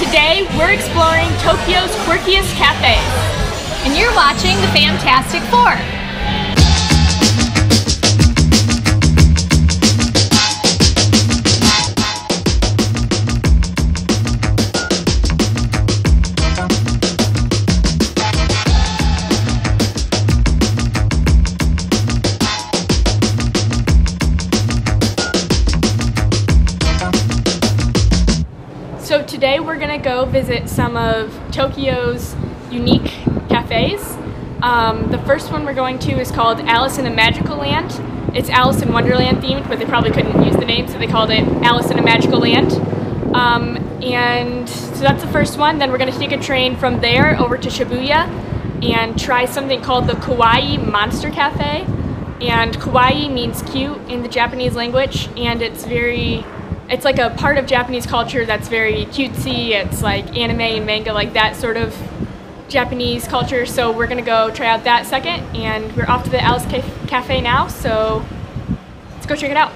today we're exploring Tokyo's quirkiest cafes. And you're watching the FAMtastic Four. Go visit some of Tokyo's unique cafes. Um, the first one we're going to is called Alice in a Magical Land. It's Alice in Wonderland themed, but they probably couldn't use the name, so they called it Alice in a Magical Land. Um, and so that's the first one. Then we're gonna take a train from there over to Shibuya and try something called the Kawaii Monster Cafe. And kawaii means cute in the Japanese language, and it's very it's like a part of Japanese culture that's very cutesy. It's like anime and manga, like that sort of Japanese culture. So we're gonna go try out that second, and we're off to the Alice Cafe now. So let's go check it out.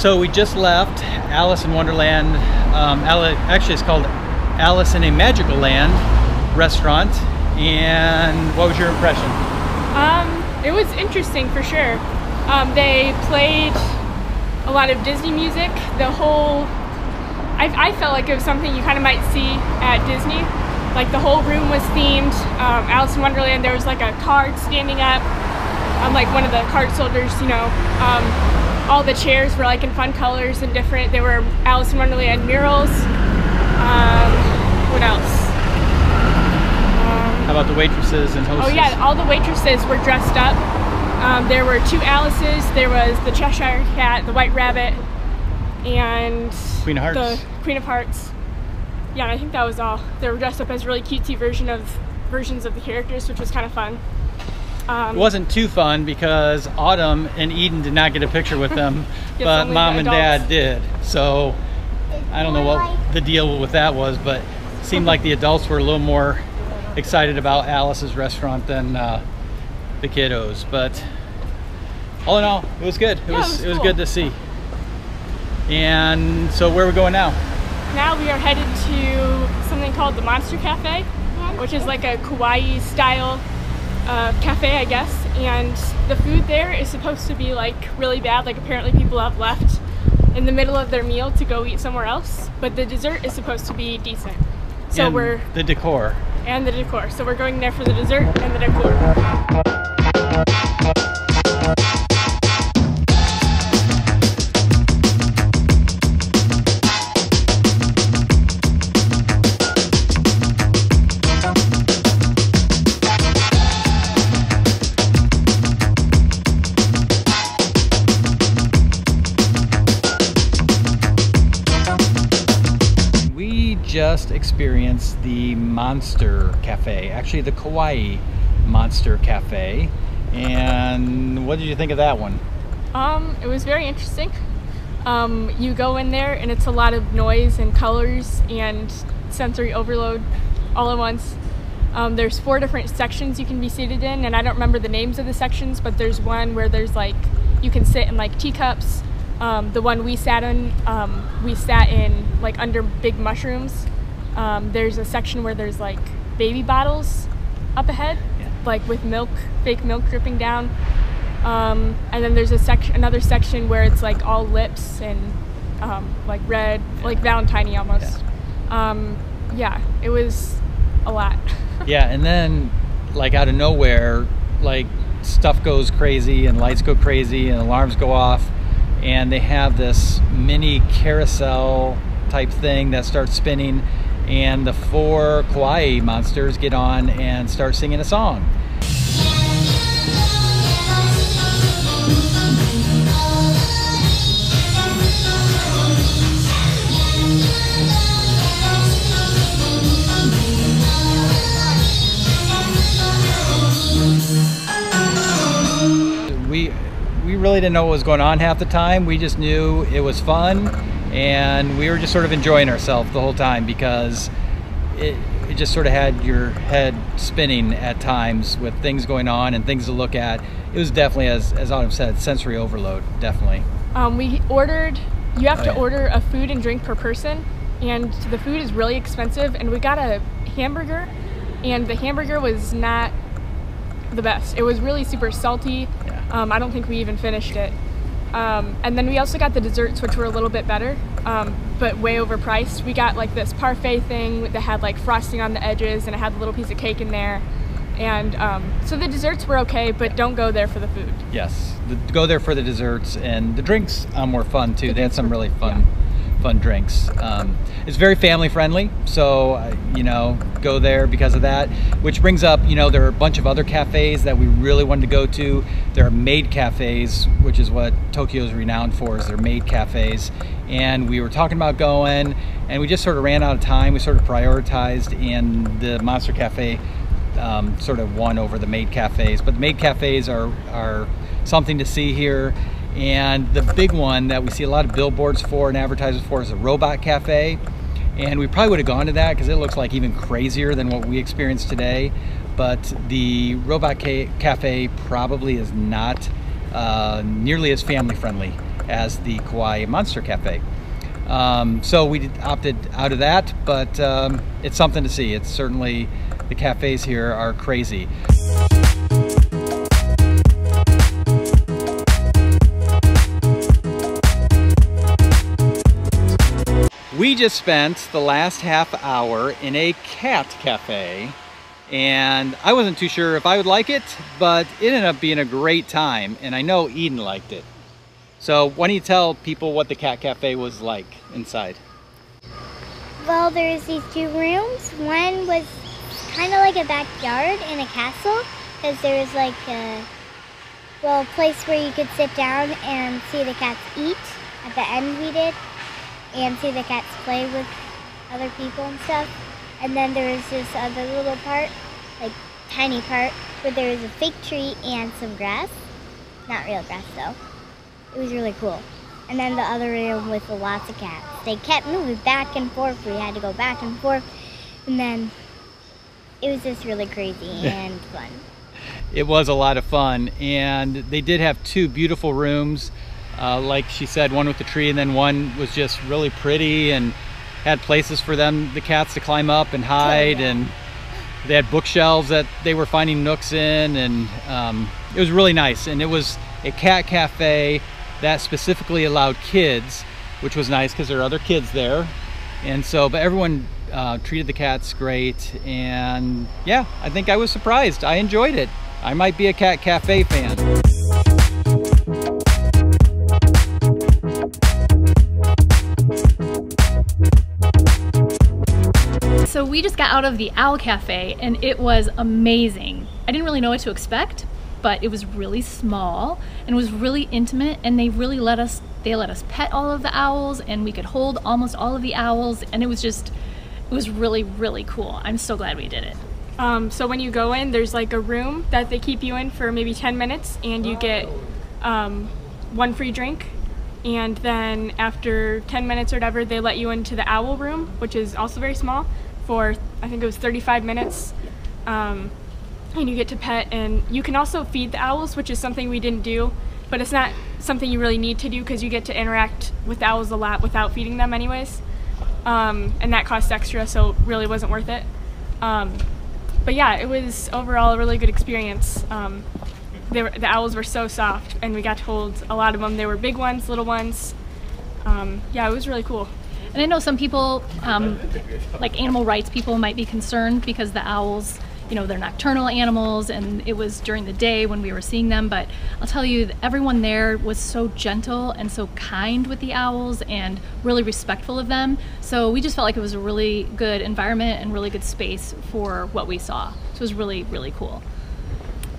So we just left Alice in Wonderland. Um, actually, it's called Alice in a Magical Land restaurant. And what was your impression? Um, it was interesting for sure. Um, they played a lot of Disney music. The whole, I, I felt like it was something you kind of might see at Disney. Like the whole room was themed. Um, Alice in Wonderland, there was like a card standing up. Um, like one of the card soldiers, you know. Um, all the chairs were like in fun colors and different. There were Alice in Wonderland murals. Um, what else? How about the waitresses and Oh yeah, all the waitresses were dressed up. Um, there were two Alices. There was the Cheshire Cat, the White Rabbit, and Queen of Hearts. the Queen of Hearts. Yeah, I think that was all. They were dressed up as really cutesy version of versions of the characters, which was kind of fun. Um, It wasn't too fun because Autumn and Eden did not get a picture with them, but mom and adults. dad did. So I don't know what the deal with that was, but it seemed like the adults were a little more excited about Alice's restaurant than uh, the kiddos. But all in all, it was good. It Yeah, it was was it was good to see. And so where are we going now? now we are headed to something called the Monster Cafe, which is like a kawaii style uh, cafe, I guess. And the food there is supposed to be like really bad. Like apparently people have left in the middle of their meal to go eat somewhere else. But the dessert is supposed to be decent. So and we're the decor. and the decor. So we're going there for the dessert and the decor. Just experienced the Monster Cafe, actually the Kawaii Monster Cafe. And what did you think of that one? Um, it was very interesting. Um, you go in there and it's a lot of noise and colors and sensory overload all at once. Um, there's four different sections you can be seated in, and I don't remember the names of the sections, but there's one where there's like you can sit in like teacups. Um, the one we sat in, um, we sat in like under big mushrooms. Um, there's a section where there's like baby bottles up ahead, Yeah. like with milk, fake milk dripping down. Um, and then there's a section, another section where it's like all lips and um, like red, like Valentine almost. Um, yeah, it was a lot. Yeah, and then like out of nowhere, like stuff goes crazy and lights go crazy and alarms go off and they have this mini carousel type thing that starts spinning and the four kawaii monsters get on and start singing a song. we we really didn't know what was going on half the time. We just knew it was fun, and we were just sort of enjoying ourselves the whole time because it, it just sort of had your head spinning at times with things going on and things to look at. It was definitely, as, as Autumn said, sensory overload, definitely. Um, we ordered, you have Oh, to yeah. order a food and drink per person, and the food is really expensive. And we got a hamburger, and the hamburger was not the best. It was really super salty. Yeah. Um, I don't think we even finished it. Um, and then we also got the desserts, which were a little bit better, um, but way overpriced. We got like this parfait thing that had like frosting on the edges, and it had a little piece of cake in there. And um, so the desserts were okay, but don't go there for the food. Yes, the, go there for the desserts and the drinks um, were fun too. The They had some really fun, fun drinks. Um, it's very family friendly, so uh, you know go there because of that. Which brings up, you know, there are a bunch of other cafes that we really wanted to go to. There are maid cafes, which is what Tokyo is renowned for, is their maid cafes. And we were talking about going, and we just sort of ran out of time. We sort of prioritized, and the Monster Cafe um, sort of won over the maid cafes. But the maid cafes are, are something to see here. And the big one that we see a lot of billboards for and advertisements for is a robot cafe. And we probably would have gone to that because it looks like even crazier than what we experienced today. But the robot ca- cafe probably is not uh, nearly as family friendly as the Kawaii Monster Cafe. Um, so we opted out of that, but um, it's something to see. It's certainly the cafes here are crazy. Just spent the last half hour in a cat cafe, and I wasn't too sure if I would like it, but it ended up being a great time, and I know Eden liked it. So why don't you tell people what the cat cafe was like inside? Well, there's these two rooms. One was kind of like a backyard in a castle because there was like a well a place where you could sit down and see the cats eat. At the end, we did, and see the cats play with other people and stuff. And then there was this other little part, like tiny part, where there was a fake tree and some grass. Not real grass though. It was really cool. And then the other room with lots of cats. They kept moving back and forth. We had to go back and forth. And then it was just really crazy and fun. It was a lot of fun, and they did have two beautiful rooms. Uh, like she said, one with the tree, and then one was just really pretty and had places for them, the cats, to climb up and hide. yeah. And they had bookshelves that they were finding nooks in, and um, it was really nice. And it was a cat cafe that specifically allowed kids, which was nice because there are other kids there. And so, but everyone uh, treated the cats great, and yeah, I think I was surprised. I enjoyed it. I might be a cat cafe fan. We just got out of the Owl Cafe and it was amazing. I didn't really know what to expect, but it was really small and was really intimate and they really let us they let us pet all of the owls and we could hold almost all of the owls and it was just it was really really cool. I'm so glad we did it. Um, so when you go in, there's like a room that they keep you in for maybe 10 minutes, and you get um, one free drink. And then after 10 minutes or whatever, they let you into the owl room, which is also very small, for I think it was 35 minutes. Um, and you get to pet, and you can also feed the owls, which is something we didn't do, but it's not something you really need to do because you get to interact with owls a lot without feeding them, anyways. Um, and that costs extra, so it really wasn't worth it. Um, but yeah, it was overall a really good experience. Um, were, the owls were so soft, and we got to hold a lot of them. They were big ones, little ones. Um, yeah, it was really cool. And I know some people, um, like animal rights people, might be concerned because the owls, you know, they're nocturnal animals and it was during the day when we were seeing them. But I'll tell you, everyone there was so gentle and so kind with the owls and really respectful of them. So we just felt like it was a really good environment and really good space for what we saw. So it was really, really cool.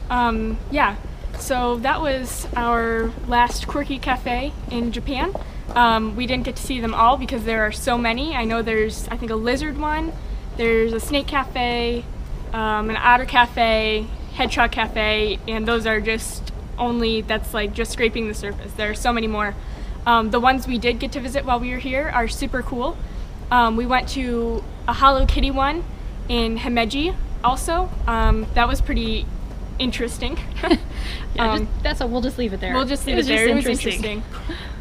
Um, yeah, so that was our last quirky cafe in Japan. Um, we didn't get to see them all because there are so many. I know there's, I think, a lizard one, there's a snake cafe, um, an otter cafe, hedgehog cafe, and those are just only that's like just scraping the surface. There are so many more. Um, the ones we did get to visit while we were here are super cool. Um, we went to a Hello Kitty one in Himeji also. Um, that was pretty interesting. Yeah, Um, just, that's what we'll just leave it there. We'll just leave it, was there. It was interesting.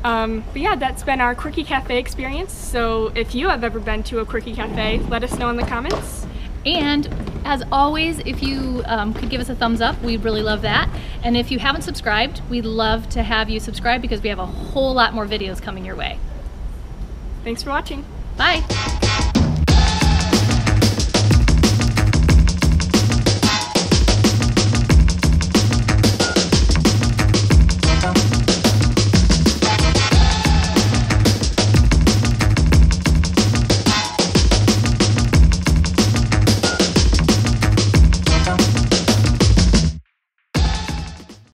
Um, but yeah, that's been our Quirky Cafe experience. So if you have ever been to a Quirky Cafe, let us know in the comments. And as always, if you um, could give us a thumbs up, we'd really love that. And if you haven't subscribed, we'd love to have you subscribe because we have a whole lot more videos coming your way. Thanks for watching. Bye.